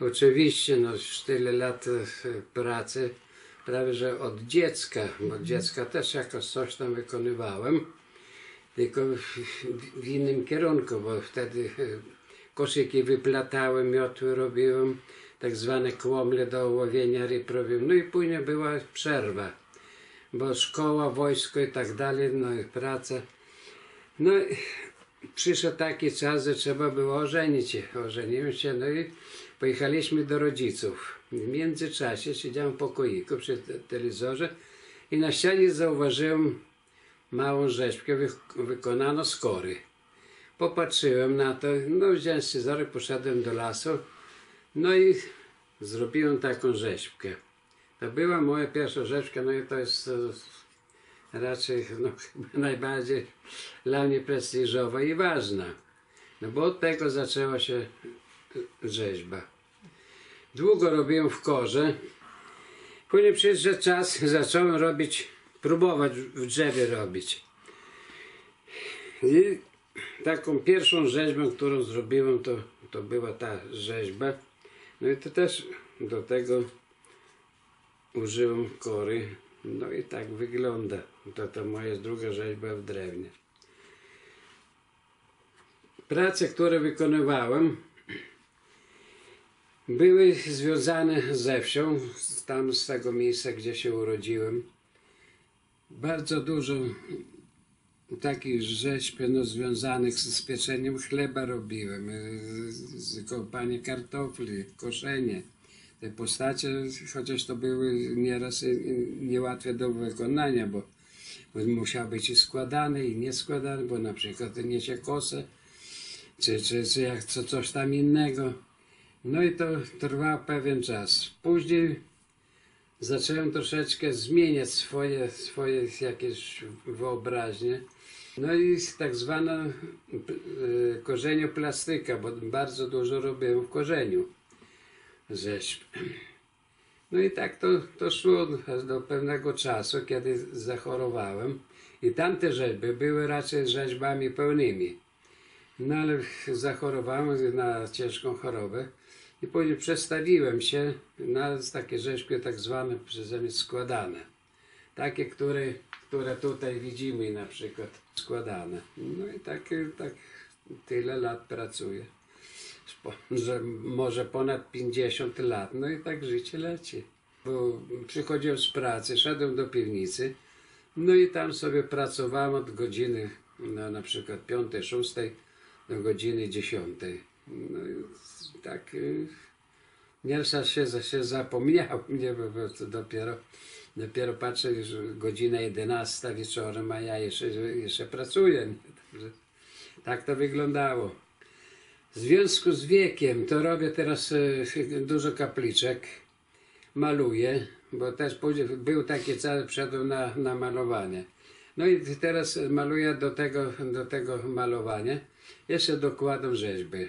Oczywiście, no już tyle lat e, pracy, prawie że od dziecka, bo od dziecka też jakoś coś tam wykonywałem, tylko w, w- innym kierunku, bo wtedy e, koszyki wyplatałem, miotły robiłem, tak zwane kłomle do łowienia ryb robiłem. No i później była przerwa, bo szkoła, wojsko i tak dalej, no i praca. No przyszedł taki czas, że trzeba było ożenić się. Ożeniłem się, no i pojechaliśmy do rodziców. W międzyczasie siedziałem w pokoiku przy te- telewizorze i na ścianie zauważyłem małą rzeźbkę wy, wykonaną z kory. Popatrzyłem na to, no wziąłem scyzoryk, poszedłem do lasu, no i zrobiłem taką rzeźbkę. To była moja pierwsza rzeźbka, no i to jest raczej no, chyba najbardziej dla mnie prestiżowa i ważna. No bo od tego zaczęła się rzeźba. Długo robiłem w korze. Później przyszedł czas, zacząłem robić, próbować w drzewie robić. I taką pierwszą rzeźbę, którą zrobiłem, to, to była ta rzeźba. No i to też do tego użyłem kory. No i tak wygląda. To, to moja druga rzeźba w drewnie. Prace, które wykonywałem, były związane ze wsią, tam z tego miejsca, gdzie się urodziłem. Bardzo dużo takich rzeźb no, związanych z, pieczeniem chleba robiłem, y, z, kąpaniem kartofli, koszenie. Te postacie, chociaż to były nieraz niełatwe do wykonania, bo, bo musiały być i składane i nieskładane, bo na przykład niesie kosę, czy, czy, czy jak co, coś tam innego. No i to trwało pewien czas. Później zacząłem troszeczkę zmieniać swoje, swoje jakieś wyobraźnie. No i tak zwana y, korzenioplastyka, bo bardzo dużo robiłem w korzeniu rzeźb. No i tak to, to szło do pewnego czasu, kiedy zachorowałem. I tamte rzeźby były raczej rzeźbami pełnymi. No ale zachorowałem na ciężką chorobę i później przestawiłem się na takie rzeźby tak zwane przeze mnie składane. Takie, które, które tutaj widzimy na przykład składane. No i tak, tak tyle lat pracuję. Że może ponad 50 lat, no i tak życie leci. Bo przychodziłem z pracy, szedłem do piwnicy, no i tam sobie pracowałem od godziny, no, na przykład 5, 6 do godziny 10. No i tak y, nieraz się, się zapomniałem, nie, bo bo to dopiero, dopiero patrzę, że godzina 11 wieczorem, a ja jeszcze, jeszcze pracuję. Także tak to wyglądało. W związku z wiekiem to robię teraz y, dużo kapliczek, maluję, bo też później był taki czas, wszedłem na, na malowanie. No i teraz maluję do tego, do tego malowania. Jeszcze dokładam rzeźby. Y,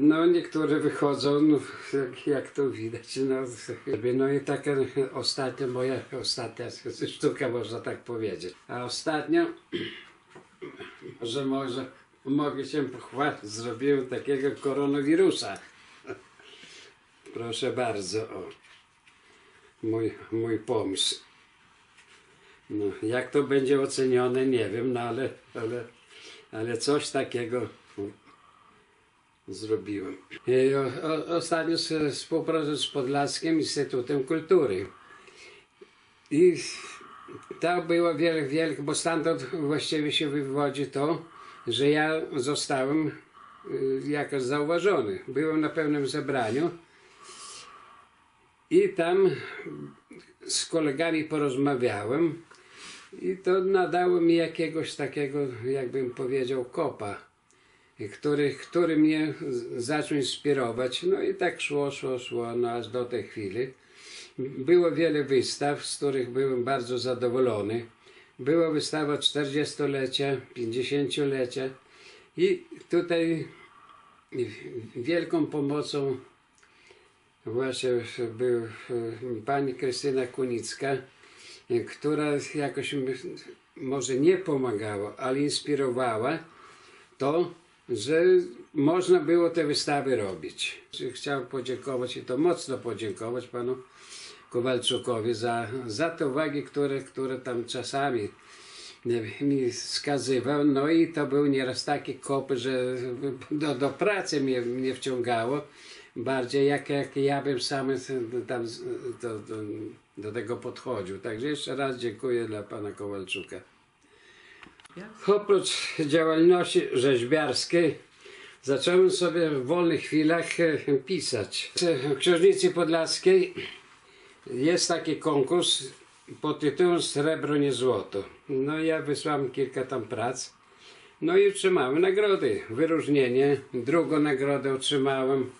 No niektóre wychodzą, no, jak, jak to widać. No, no i taka ostatnia moja, ostatnia sztuka można tak powiedzieć. A ostatnio, może, może mogę się pochwalić, zrobiłem takiego koronawirusa. Proszę bardzo, o. Mój, mój pomysł. No, jak to będzie ocenione, nie wiem, no ale, ale, ale coś takiego zrobiłem. O, o, ostatnio współpracuję z Podlaskim Instytutem Kultury. I to było wiele, wiele, bo stamtąd właściwie się wywodzi to, że ja zostałem y, jakoś zauważony. Byłem na pewnym zebraniu i tam z kolegami porozmawiałem i to nadało mi jakiegoś takiego, jakbym powiedział, kopa, który, który mnie zaczął inspirować. No i tak szło, szło, szło, no aż do tej chwili. Było wiele wystaw, z których byłem bardzo zadowolony. Była wystawa 40-lecia, 50-lecia i tutaj wielką pomocą właśnie był e, pani Krystyna Kunicka, która jakoś może nie pomagała, ale inspirowała to, że można było te wystawy robić. Chciałem podziękować i to mocno podziękować panu Kowalczukowi za, za te uwagi, które, które tam czasami mi wskazywał. No i to był nieraz taki kop, że do, do pracy mnie, mnie wciągało. Bardziej jak, jak ja bym sam tam do, do, do tego podchodził. Także jeszcze raz dziękuję dla pana Kowalczuka. Oprócz działalności rzeźbiarskiej zacząłem sobie w wolnych chwilach e, pisać. W Książnicy Podlaskiej jest taki konkurs pod tytułem Srebro nie złoto. No ja wysłałem kilka tam prac. No i otrzymałem nagrody, wyróżnienie. Drugą nagrodę otrzymałem.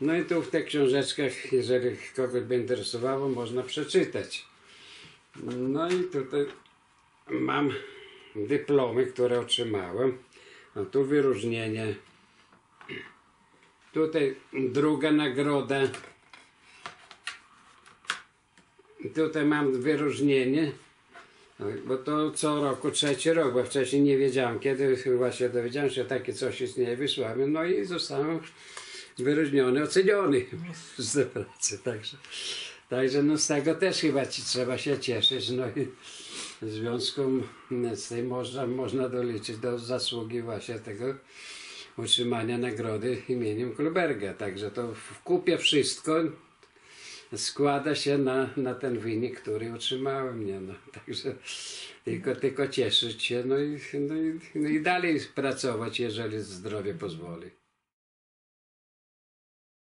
No i tu w tych książeczkach, jeżeli kogoś by interesowało, można przeczytać. No i tutaj mam dyplomy, które otrzymałem. A tu wyróżnienie. Tutaj druga nagroda. Tutaj mam wyróżnienie. Bo to co roku, trzeci rok, bo wcześniej nie wiedziałem, kiedy właśnie dowiedziałem się, że takie coś istnieje, wysłałem. No i zostałem wyróżniony, oceniony z pracy. Także, także no z tego też chyba ci trzeba się cieszyć. No i w związku z tym można, można doliczyć do zasługi właśnie tego utrzymania nagrody imieniem Kluberga. Także to w kupie wszystko składa się na, na ten wynik, który otrzymałem. Nie? No, także tylko, tylko cieszyć się no i, no, i, no i dalej pracować, jeżeli zdrowie pozwoli.